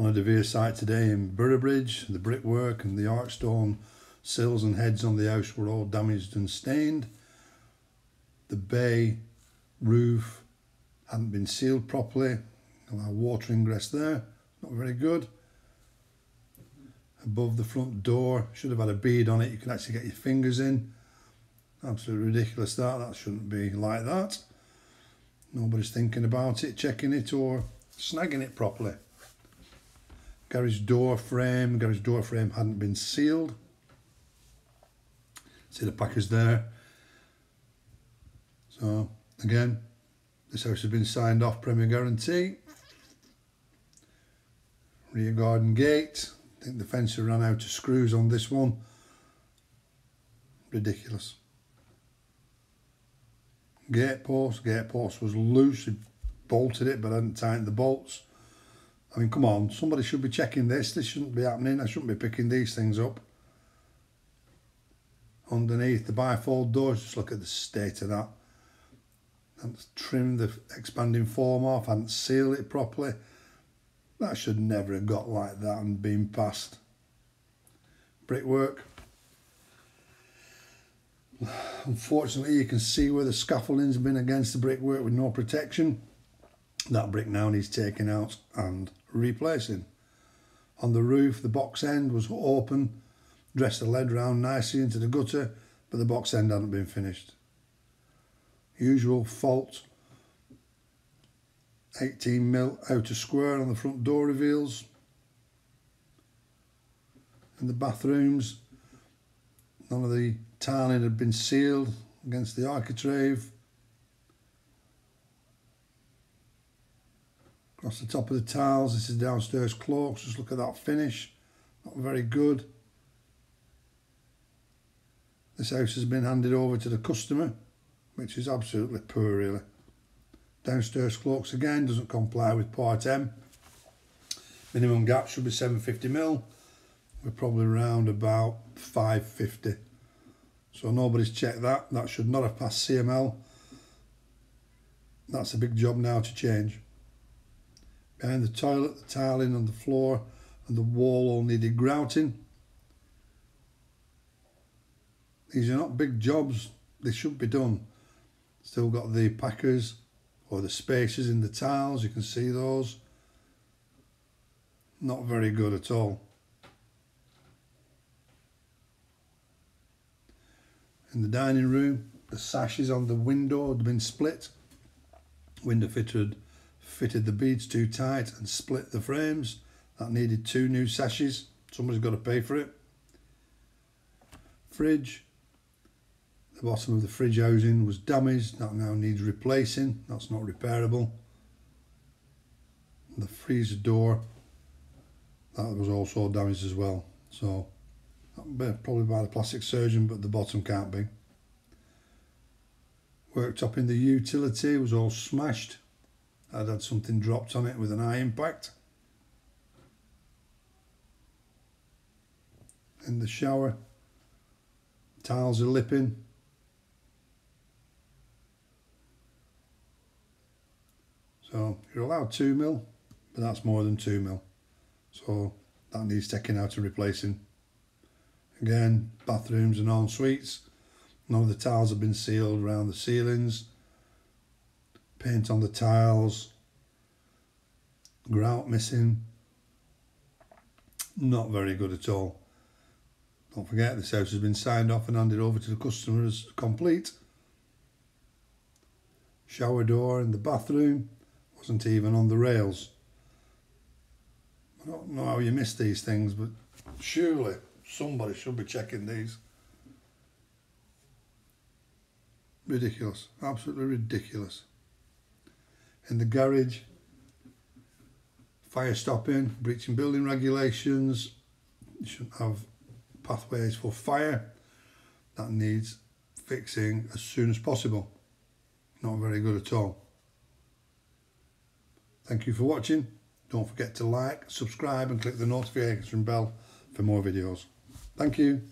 on a De Vere site today in Boroughbridge. The brickwork and the archstone sills and heads on the house were all damaged and stained. The bay roof hadn't been sealed properly. Allow water ingress there, not very good. Above the front door, should have had a bead on it, you can actually get your fingers in. Absolutely ridiculous that, that shouldn't be like that. Nobody's thinking about it, checking it or snagging it properly. Garage door frame, garage door frame hadn't been sealed. See the packers there. So again, this house has been signed off Premier Guarantee. Rear garden gate. I think the fencer ran out of screws on this one. Ridiculous. Gate post. Gate post was loose. He bolted it but hadn't tightened the bolts. I mean, come on. Somebody should be checking this. This shouldn't be happening. I shouldn't be picking these things up. Underneath the bifold doors, just look at the state of that. And trimmed the expanding form off, hadn't sealed it properly. That should never have got like that and been passed. Brickwork. Unfortunately, you can see where the scaffolding's been against the brickwork with no protection. That brick now needs taking out and replacing. On the roof, the box end was open, dressed the lead round nicely into the gutter, but the box end hadn't been finished. Usual fault 18 mil outer square on the front door reveals. In the bathrooms, none of the tiling had been sealed against the architrave. Across the top of the tiles, this is downstairs cloaks. Just look at that finish. Not very good. This house has been handed over to the customer, which is absolutely poor really. Downstairs cloaks again doesn't comply with part M. Minimum gap should be 750 mil. We're probably around about 550. So nobody's checked that. That should not have passed CML. That's a big job now to change. Behind the toilet, the tiling on the floor and the wall all needed grouting. These are not big jobs. They should be done. Still got the packers or the spaces in the tiles, you can see those. Not very good at all. In the dining room, the sashes on the window had been split. Window fitted fitted the beads too tight and split the frames. That needed two new sashes. Somebody's got to pay for it. Fridge, the bottom of the fridge housing was damaged. That now needs replacing. That's not repairable. The freezer door, that was also damaged as well. So probably by the plastic surgeon, but the bottom can't be. Worktop in the utility was all smashed. I'd had something dropped on it with an eye impact. In the shower, tiles are lipping. So you're allowed 2 mil, but that's more than 2 mil. So that needs taking out and replacing. Again, bathrooms and en suites. None of the tiles have been sealed around the ceilings. Paint on the tiles. Grout missing. Not very good at all. Don't forget this house has been signed off and handed over to the customer as complete. Shower door in the bathroom wasn't even on the rails. I don't know how you miss these things, but surely somebody should be checking these. Ridiculous, absolutely ridiculous. In the garage, fire stopping, breaching building regulations, you shouldn't have pathways for fire. That needs fixing as soon as possible. Not very good at all. Thank you for watching. Don't forget to like, subscribe and click the notification bell for more videos. Thank you.